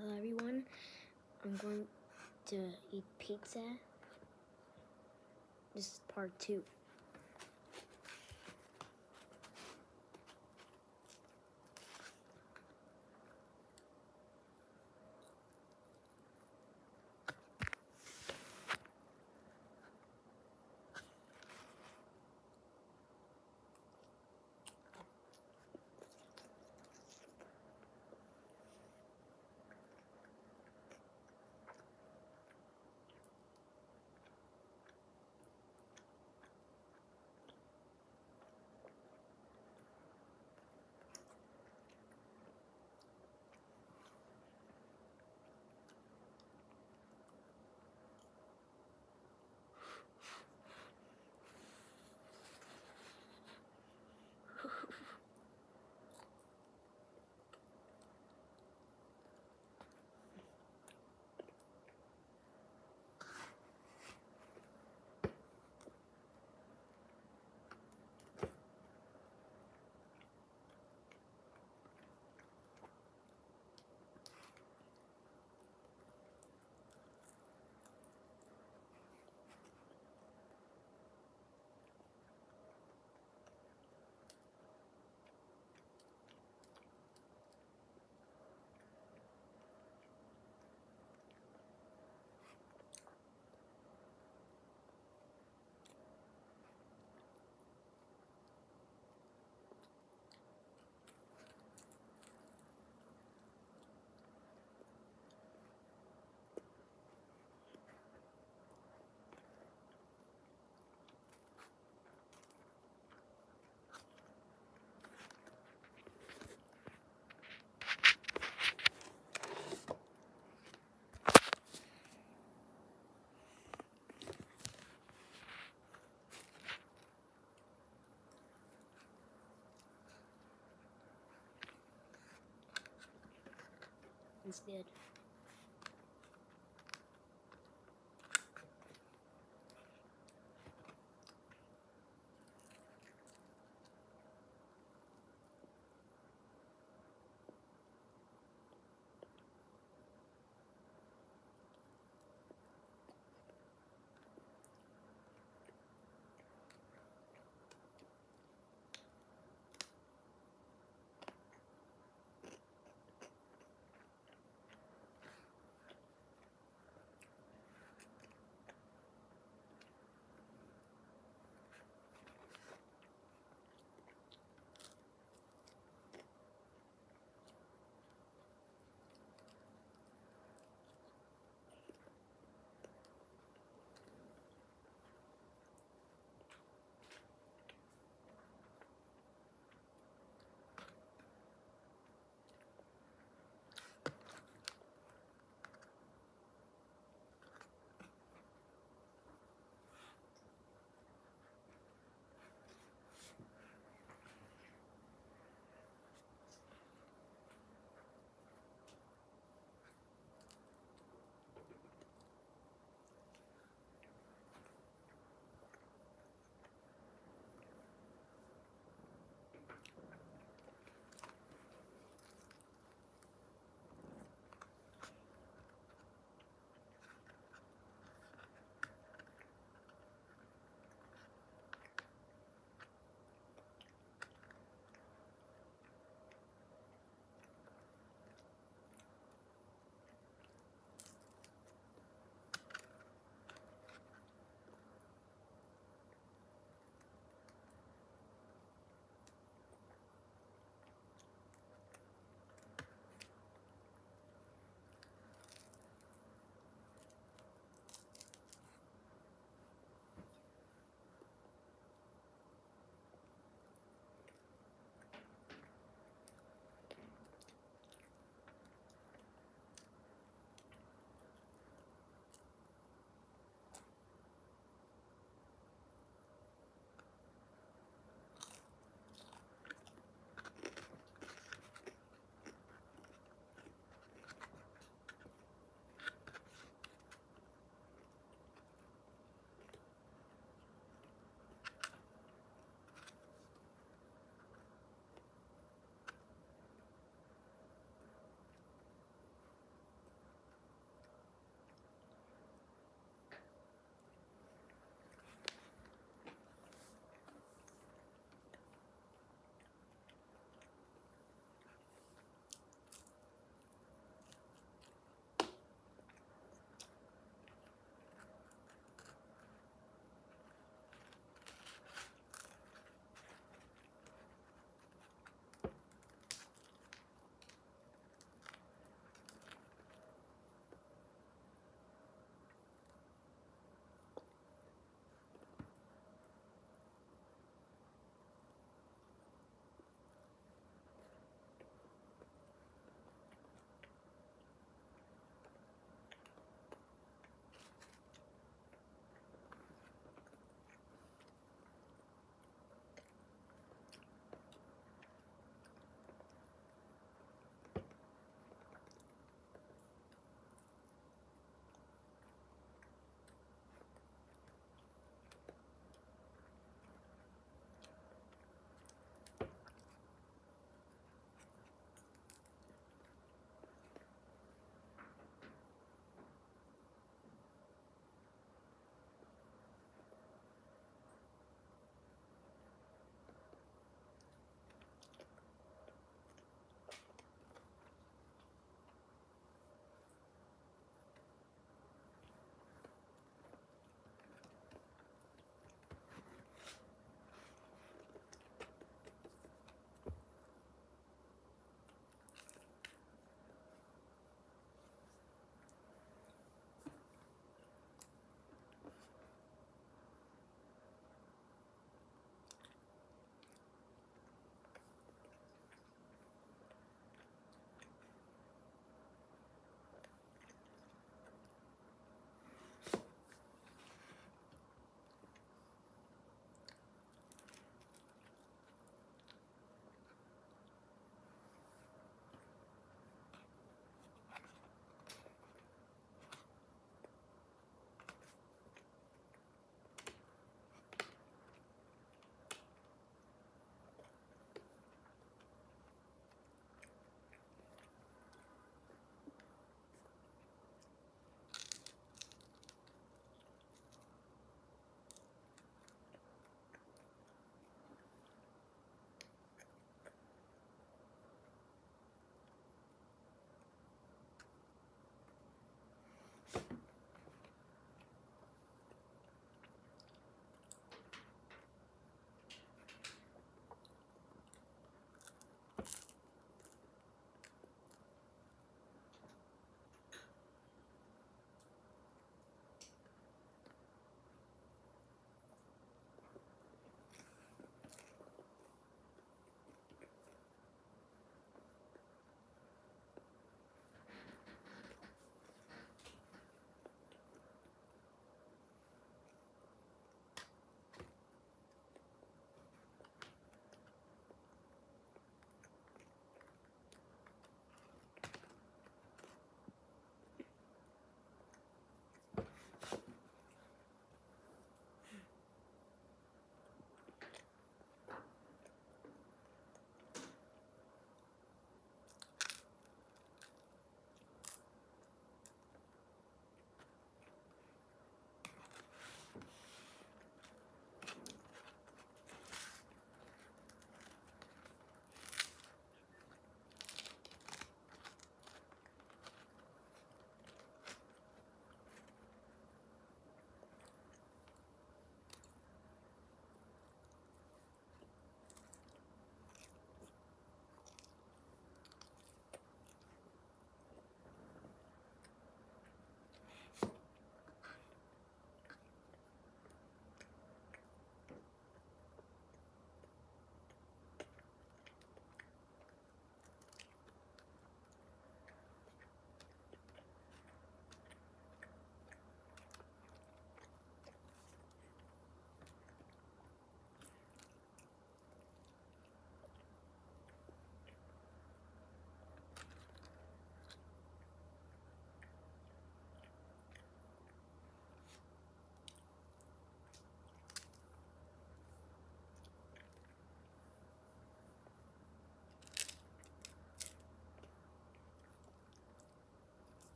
Hello everyone. I'm going to eat pizza. This is part two. It's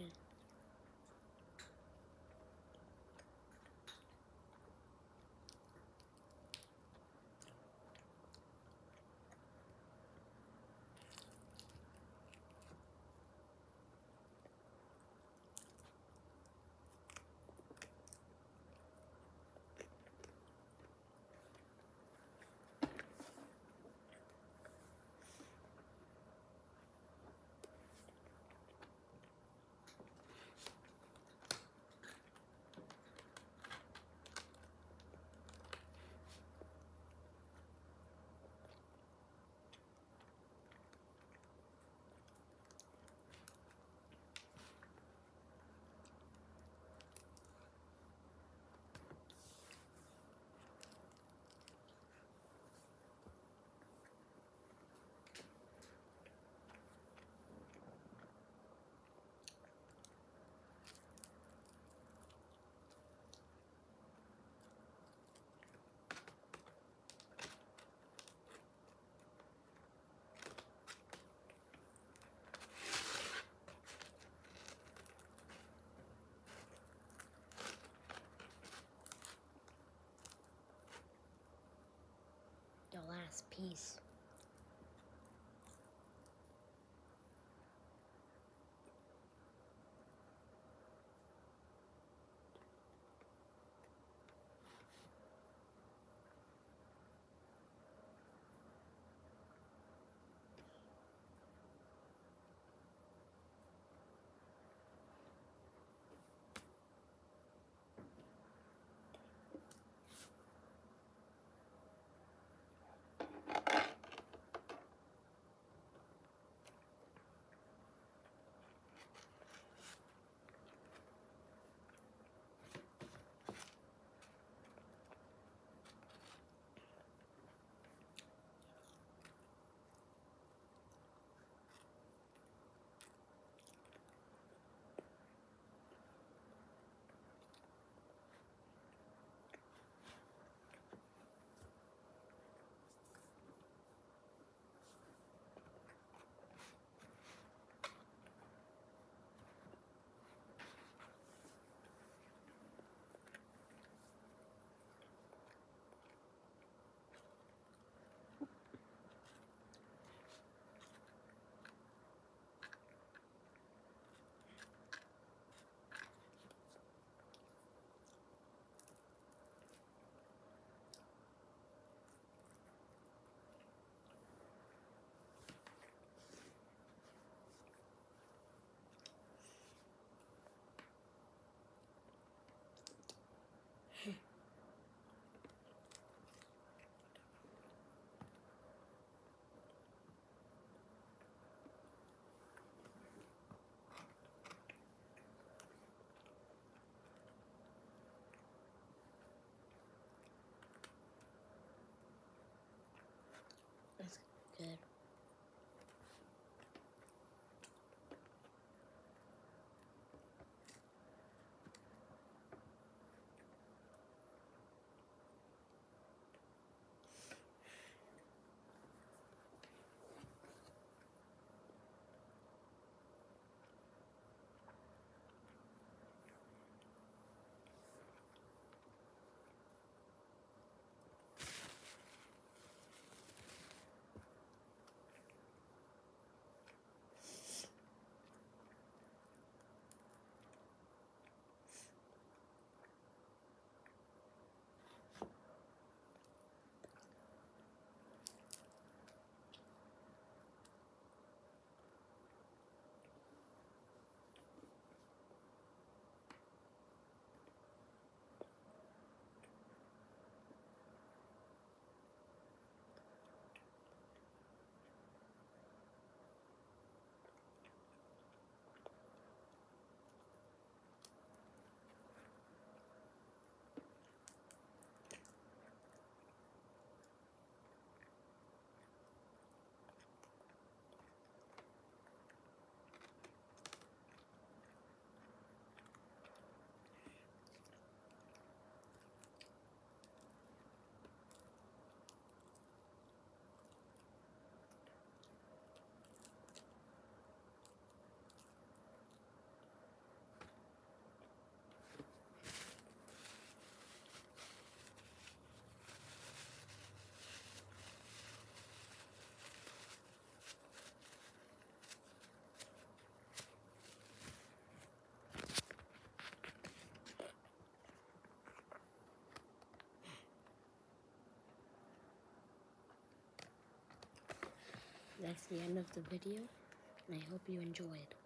again. Good. That's the end of the video, and I hope you enjoyed.